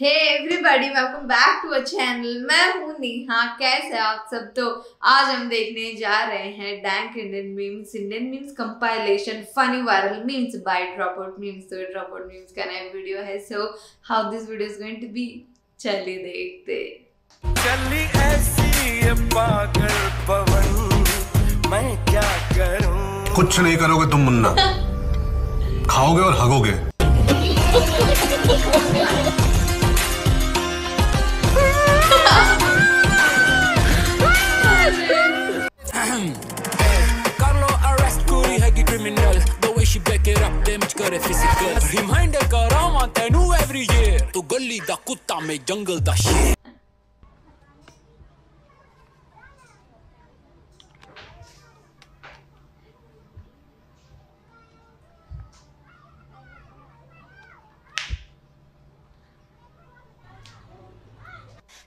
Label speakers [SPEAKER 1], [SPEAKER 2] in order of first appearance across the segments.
[SPEAKER 1] Hey everybody welcome back to a channel मैं हूँ नेहा कैसे आप सब? तो आज हम देखने जा रहे हैं dank Indian memes Indian memes compilation funny viral memes by drop out memes तो ड्रॉप आउट मीम्स का नया वीडियो है। So how this video is going to be चलिए देखते
[SPEAKER 2] चली ऐसी ये पागल पवन मैं क्या करूँ?
[SPEAKER 3] कुछ नहीं करोगे तुम मुन्ना। खाओगे और हगोगे।
[SPEAKER 4] दा कुत्ता मैं जंगल दा शेर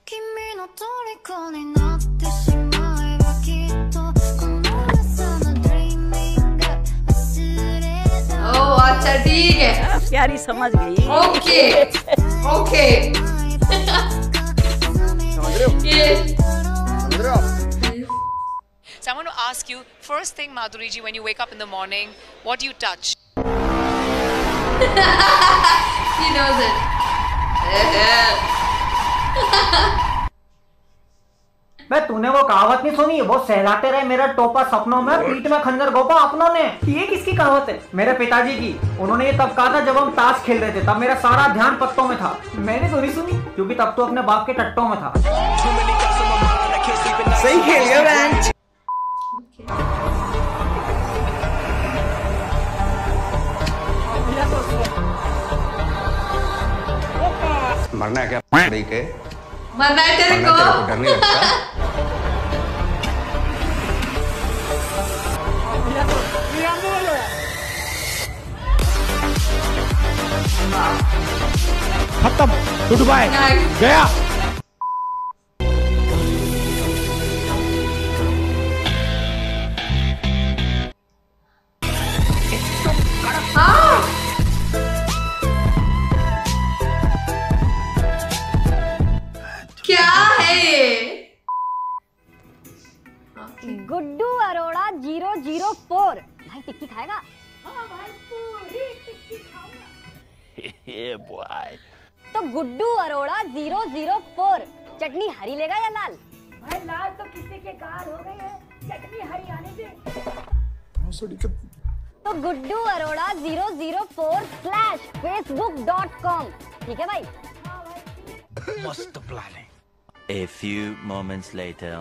[SPEAKER 5] 君の虜になってしまえばきっとこの朝の dreaming 忘れた
[SPEAKER 1] ओ अच्छा ठीक है
[SPEAKER 6] प्यारी समझ गई
[SPEAKER 1] okay okay
[SPEAKER 7] So I want to ask you, first thing, Madhuri ji, when you wake up in the morning, what do you touch?
[SPEAKER 1] he knows it
[SPEAKER 8] बे तूने वो कहावत नहीं सुनी? वो सहलाते रहे मेरा टोपा सपनों में पीठ में खंजर गोपा अपनों ने। ये किसकी कहावत है? मेरे पिताजी की। उन्होंने ये तब कहा था जब हम ताश खेल रहे थे तब मेरा सारा ध्यान पत्तों में था। मैंने तो नहीं सुनी क्योंकि तब तो अपने बाप के टट्टों में था।
[SPEAKER 2] सही खेल गया
[SPEAKER 9] मरना है क्या? के
[SPEAKER 1] मरना है तेरे को
[SPEAKER 9] तेरे को। डर नहीं लगता।
[SPEAKER 10] खत्म। गुड बाय गया।
[SPEAKER 1] क्या
[SPEAKER 11] Guddu Arora zero zero four. भाई टिक्की खाएगा? तो Guddu Arora zero zero four. चटनी हरी लेगा या लाल? भाई लाल तो किसी के कार हो गई है। चटनी हरी आने दे। तो Guddu Arora zero zero four slash Facebook dot com. ठीक है भाई?
[SPEAKER 4] मस्त planning
[SPEAKER 12] A few moments later.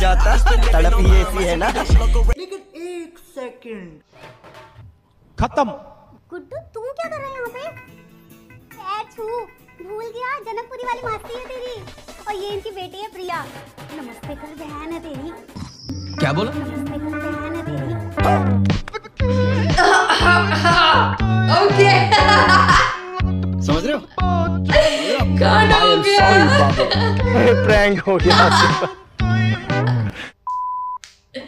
[SPEAKER 2] जाता। तड़प ही ऐसी है ना। लेकिन एक सेकंड।
[SPEAKER 10] खत्म।
[SPEAKER 5] गुड्डू तुम क्या कर रहे हो यहाँ पे? भूल गया जनकपुरी वाली मासी है तेरी। और ये इनकी बेटी है प्रिया। नमस्ते कर बहन है तेरी।
[SPEAKER 4] क्या बोला?
[SPEAKER 5] नमस्ते कर बहन है तेरी।
[SPEAKER 1] ओके
[SPEAKER 4] समझ रहे हो?
[SPEAKER 1] हो गया?
[SPEAKER 2] प्रैंक हो गया।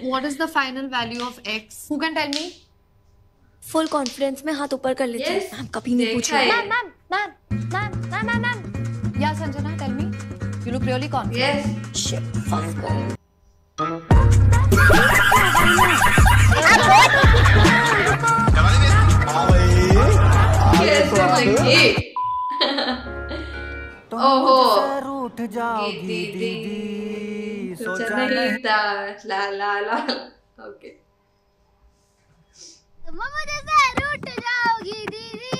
[SPEAKER 13] What is the final value of x? Who can tell me?
[SPEAKER 5] Full confidence में हाथ ऊपर कर लेती
[SPEAKER 1] Yes.
[SPEAKER 5] मैम कभी नहीं
[SPEAKER 1] है।
[SPEAKER 5] Ma'am ma'am ma'am ma'am ma'am ma'am ma'am
[SPEAKER 13] Yeah, Sanjana, tell me. You look really confident.
[SPEAKER 1] Yes लगी ओहो
[SPEAKER 8] रूठ
[SPEAKER 1] दीदी दीदी सोचा नहीं था ला ला ला ओके
[SPEAKER 5] तुम मुझे रूठ जाओगी दीदी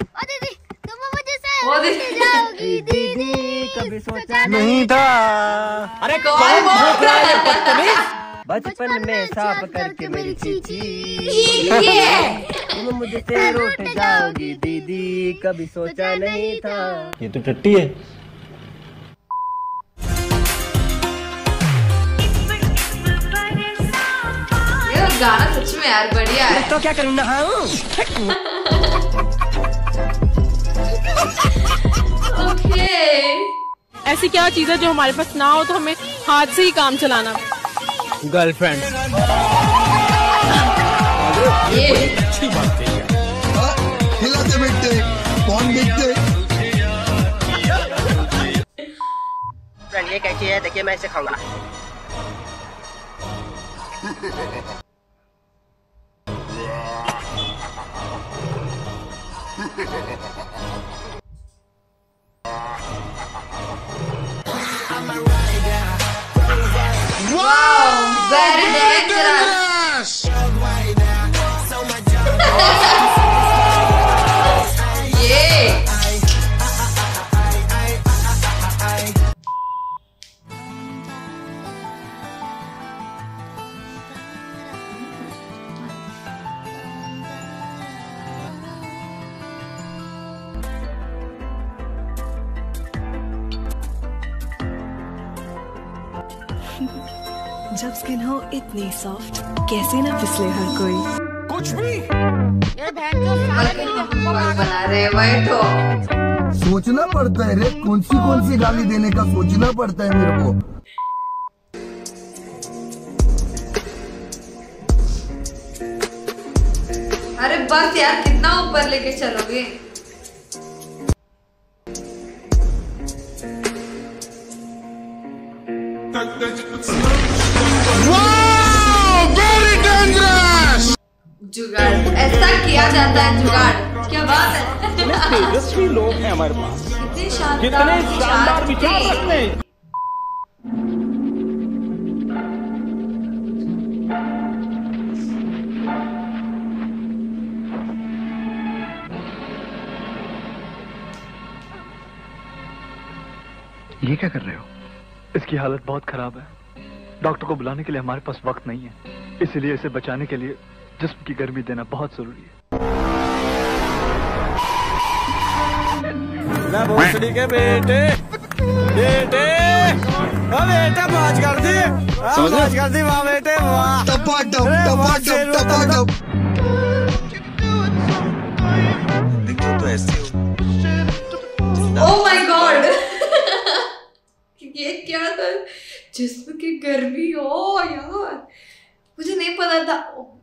[SPEAKER 5] ओ दीदी तुम मुझे से रूठ जाओगी दीदी कभी सोचा
[SPEAKER 2] नहीं था
[SPEAKER 8] अरे
[SPEAKER 1] कौन बोल रहा है
[SPEAKER 2] बचपन में साफ़ करके मेरी चीची
[SPEAKER 1] ये
[SPEAKER 2] तुम मुझसे रूठ जाओगी दीदी कभी सोचा नहीं था
[SPEAKER 10] ये तो टट्टी है
[SPEAKER 1] गाना सच में यार बढ़िया है।
[SPEAKER 2] तो क्या करूँ नहाऊं
[SPEAKER 1] ओके।
[SPEAKER 6] ऐसी क्या चीज़ है जो हमारे पास ना हो तो हमें हाथ से ही काम चलाना?
[SPEAKER 10] गर्लफ्रेंड
[SPEAKER 14] अच्छी बात कही हिलाते बैठते कौन देखते?
[SPEAKER 2] फ्रेंड ये कैसी है? देखिए मैं इसे खाऊँगा।
[SPEAKER 1] Ha ha ha ha ha!
[SPEAKER 15] जब स्किन हो इतनी सॉफ्ट कैसे ना फिसले हर कोई।
[SPEAKER 14] कुछ भी।
[SPEAKER 1] बना रहे वही तो।
[SPEAKER 14] सोचना पड़ता है रे कौन सी कौन सी गाली देने का सोचना पड़ता है मेरे को।
[SPEAKER 1] अरे बस यार कितना ऊपर लेके चलोगे? जुगाड़। ऐसा किया जाता है जुगाड़। क्या बात है?
[SPEAKER 10] तेजस्वी लोग हैं हमारे पास।
[SPEAKER 1] कितने शानदार विचार।
[SPEAKER 10] विचार रखते हैं
[SPEAKER 16] ये क्या कर रहे हो? इसकी हालत बहुत खराब है। डॉक्टर को बुलाने के लिए हमारे पास वक्त नहीं है। इसलिए इसे बचाने के लिए जिस्म की गर्मी देना बहुत ज़रूरी है।
[SPEAKER 10] मैं भोसड़ी के बेटे बेटे। ओ बेटा मौज कर दी? मौज कर दी वाह बेटे वाह।
[SPEAKER 1] जिस्म की गर्मी हो यार। मुझे नहीं पता था,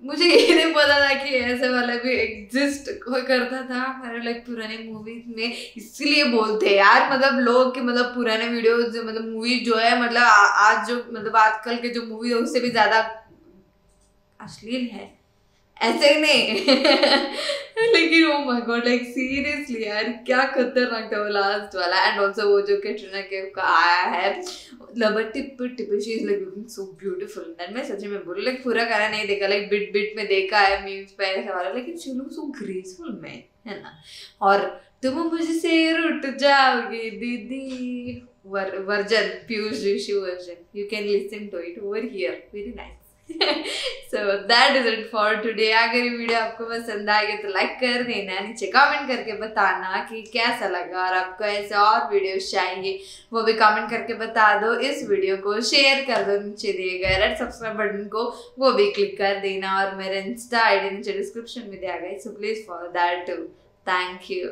[SPEAKER 1] मुझे ये नहीं पता था कि ऐसे वाला भी एग्जिस्ट कोई करता था। हमारे लाइक पुराने मूवीज़ में इसलिए बोलते हैं यार मतलब लोग के मतलब पुराने वीडियो मतलब मूवी जो है मतलब आज जो मतलब आजकल के जो मूवी है, उससे भी ज़्यादा अश्लील है। ऐसे ही नहीं। लेकिन oh my God like seriously यार, क्या खतरनाक था वो लास्ट वाला। एंड आल्सो वो जो कैटरीना कैफ का आया है मतलब tip tip she is like so beautiful that मैं सच में बोलूँ लाइक पूरा गाना नहीं देखा लाइक बिट बिट में देखा है मीम्स पे ऐसा वाला। लेकिन शी लुक सो ग्रेसफुल में है ना? और तुम मुझसे रुट जाओगे, दीदी। Version, Piyush Joshi version. You can listen to it over here very nice so that is it for today अगर ये वीडियो आपको पसंद आएगी तो लाइक कर देना, नीचे कमेंट करके बताना कि कैसा लगा और आपको ऐसे और वीडियोस चाहिए, वो भी कमेंट करके बता दो। इस वीडियो को शेयर कर दो, नीचे दिए गए रेड सब्सक्राइब बटन को, वो भी क्लिक कर देना और मेरे इंस्टा आईडी नीचे डिस्क्रिप्शन में दिया गया so please follow that too thank you